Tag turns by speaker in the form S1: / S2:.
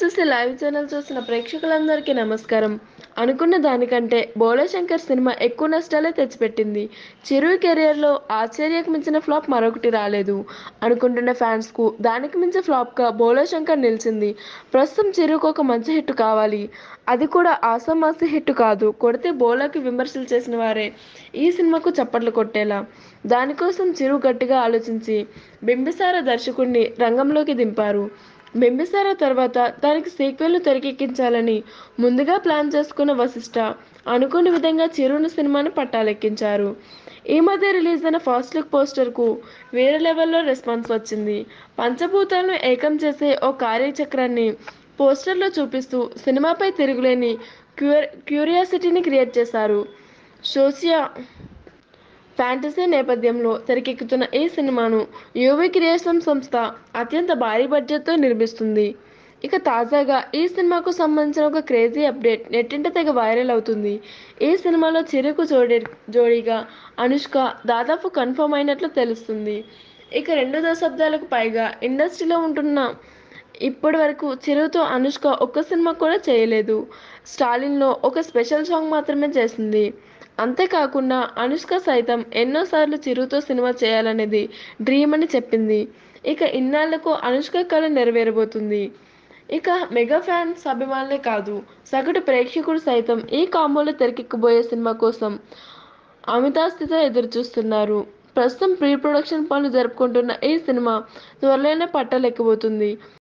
S1: TVC live channel చూసిన ప్రేక్షకులందరికీ నమస్కారం. అనుకున్న దానికంటే బోలశంకర్ సినిమా ఎక్కువ నష్టాలే తెచ్చిపెట్టింది. చిరు కెరియర్లో ఆశ్చర్యకు మించిన ఫ్లాప్ మరొకటి రాలేదు. అనుకుంటున్న ఫ్యాన్స్కు దానికి మించిన ఫ్లాప్గా బోలశంకర్ నిలిచింది. ప్రస్తుతం చిరుకు ఒక మంచి హిట్ కావాలి. అది కూడా ఆసామాసి హిట్ కాదు. కొడితే బోలాకి విమర్శలు చేసిన వారే ఈ సినిమాకు చప్పట్లు కొట్టేలా. దానికోసం చిరు గట్టిగా ఆలోచించి బింబిసార దర్శకుడిని రంగంలోకి దింపారు. బింబిసార తర్వాత దానికి సీక్వెల్ను తెరకెక్కించాలని ముందుగా ప్లాన్ చేసుకున్న వశిష్ట అనుకున్న విధంగా చిరును సినిమాను పట్టాలెక్కించారు. ఈ మధ్య రిలీజ్ అయిన ఫస్ట్ లుక్ పోస్టర్కు వేరే లెవెల్లో రెస్పాన్స్ వచ్చింది. పంచభూతాలను ఏకం చేసే ఓ కార్యచక్రాన్ని పోస్టర్లో చూపిస్తూ సినిమాపై తిరుగులేని క్యూర్ క్యూరియాసిటీని క్రియేట్ చేశారు. సోషియా ఫ్యాంటసీ నేపథ్యంలో తెరకెక్కుతున్న ఈ సినిమాను యూవీ క్రియేషన్ సంస్థ అత్యంత భారీ బడ్జెట్తో నిర్మిస్తుంది. ఇక తాజాగా ఈ సినిమాకు సంబంధించిన ఒక క్రేజీ అప్డేట్ నెట్టింట తెగ వైరల్ అవుతుంది. ఈ సినిమాలో చిరుకు జోడి జోడీగా అనుష్క దాదాపు కన్ఫర్మ్ అయినట్లు తెలుస్తుంది. ఇక రెండు దశాబ్దాలకు పైగా ఇండస్ట్రీలో ఉంటున్న ఇప్పటి వరకు చిరుతో అనుష్క ఒక్క సినిమా కూడా చేయలేదు. స్టాలిన్లో ఒక స్పెషల్ సాంగ్ మాత్రమే చేసింది. అంతేకాకుండా అనుష్క సైతం ఎన్నోసార్లు చిరుతో సినిమా చేయాలనేది డ్రీమ్ అని చెప్పింది. ఇక ఇన్నాళ్ళకు అనుష్క కళ నెరవేరబోతుంది. ఇక మెగా ఫ్యాన్స్ అభిమానులే కాదు సగటు ప్రేక్షకుడు సైతం ఈ కాంబోలో తెరకెక్కబోయే సినిమా కోసం అమితాస్థితో ఎదురు చూస్తున్నారు ప్రస్తుతం ప్రీ ప్రొడక్షన్ పనులు జరుపుకుంటున్న ఈ సినిమా త్వరలోనే పట్టాలెక్కబోతుంది